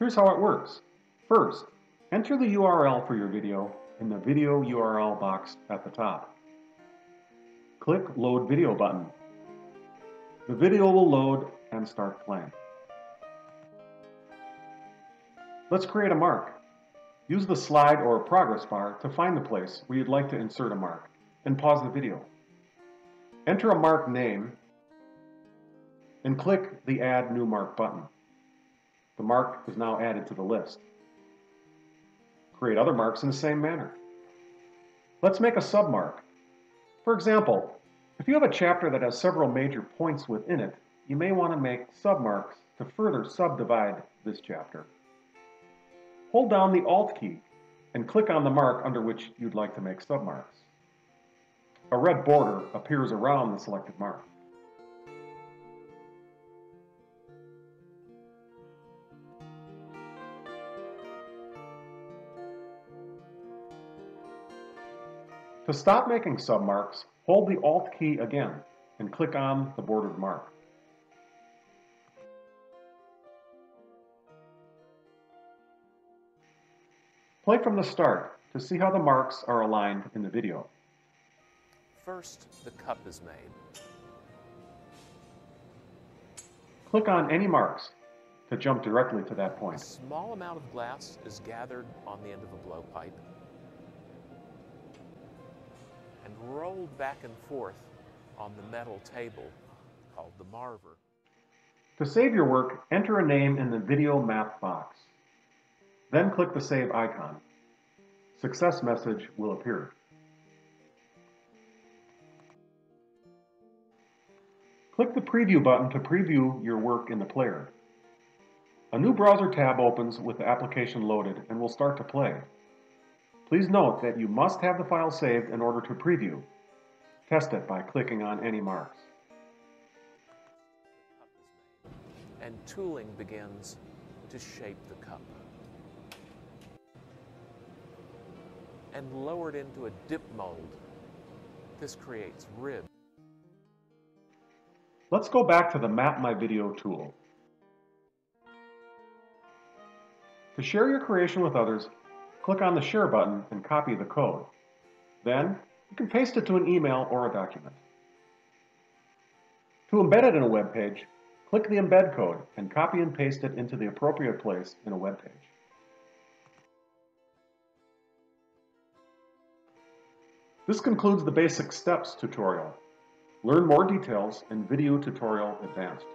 Here's how it works. First, enter the URL for your video in the video URL box at the top. Click Load Video button. The video will load and start playing. Let's create a mark. Use the slide or progress bar to find the place where you'd like to insert a mark, and pause the video. Enter a mark name and click the Add New Mark button. The mark is now added to the list. Create other marks in the same manner. Let's make a submark. For example, if you have a chapter that has several major points within it, you may want to make submarks to further subdivide this chapter. Hold down the Alt key and click on the mark under which you'd like to make submarks. A red border appears around the selected mark. To stop making submarks, hold the Alt key again and click on the bordered mark. Play from the start to see how the marks are aligned in the video. First, the cup is made. Click on any marks to jump directly to that point. A small amount of glass is gathered on the end of a blowpipe and rolled back and forth on the metal table called the marver. To save your work, enter a name in the video map box. Then click the Save icon. Success message will appear. Click the Preview button to preview your work in the player. A new browser tab opens with the application loaded and will start to play. Please note that you must have the file saved in order to preview. Test it by clicking on any marks. The cup is made, and tooling begins to shape the cup. And lowered into a dip mold. This creates ribs. Let's go back to the Map My Video tool. To share your creation with others, click on the Share button and copy the code. Then, you can paste it to an email or a document. To embed it in a web page, click the Embed code and copy and paste it into the appropriate place in a web page. This concludes the Basic Steps tutorial. Learn more details in Video Tutorial Advanced.